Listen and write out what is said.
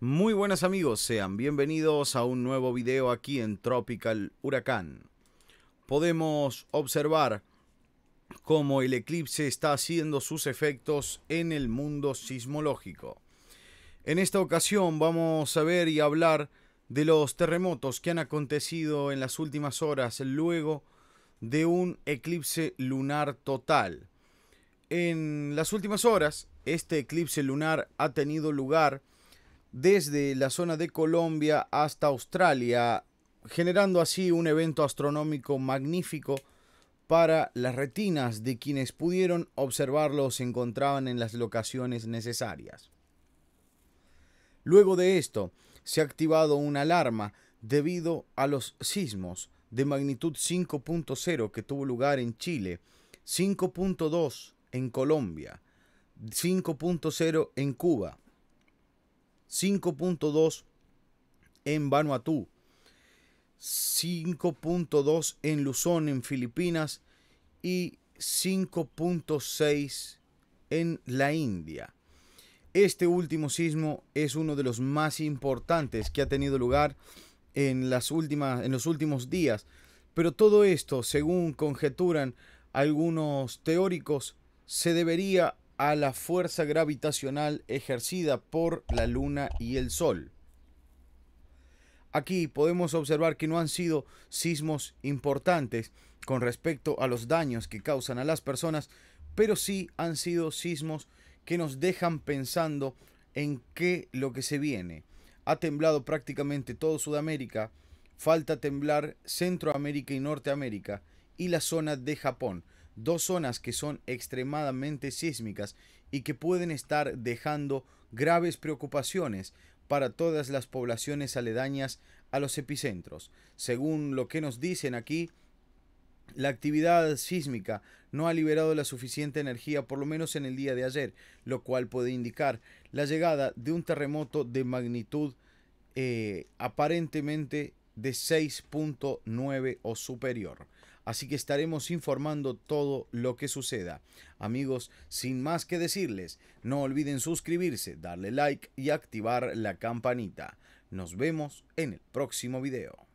Muy buenas amigos, sean bienvenidos a un nuevo video aquí en Tropical Huracán. Podemos observar cómo el eclipse está haciendo sus efectos en el mundo sismológico. En esta ocasión vamos a ver y hablar de los terremotos que han acontecido en las últimas horas luego de un eclipse lunar total. En las últimas horas, este eclipse lunar ha tenido lugar desde la zona de Colombia hasta Australia, generando así un evento astronómico magnífico para las retinas de quienes pudieron observarlo se encontraban en las locaciones necesarias. Luego de esto, se ha activado una alarma debido a los sismos de magnitud 5.0 que tuvo lugar en Chile, 5.2 en Colombia, 5.0 en Cuba, 5.2 en Vanuatu, 5.2 en Luzón, en Filipinas, y 5.6 en la India. Este último sismo es uno de los más importantes que ha tenido lugar en, las últimas, en los últimos días, pero todo esto, según conjeturan algunos teóricos, se debería a la fuerza gravitacional ejercida por la Luna y el Sol. Aquí podemos observar que no han sido sismos importantes con respecto a los daños que causan a las personas, pero sí han sido sismos que nos dejan pensando en qué lo que se viene. Ha temblado prácticamente todo Sudamérica, falta temblar Centroamérica y Norteamérica y la zona de Japón dos zonas que son extremadamente sísmicas y que pueden estar dejando graves preocupaciones para todas las poblaciones aledañas a los epicentros. Según lo que nos dicen aquí, la actividad sísmica no ha liberado la suficiente energía, por lo menos en el día de ayer, lo cual puede indicar la llegada de un terremoto de magnitud eh, aparentemente de 6.9 o superior así que estaremos informando todo lo que suceda. Amigos, sin más que decirles, no olviden suscribirse, darle like y activar la campanita. Nos vemos en el próximo video.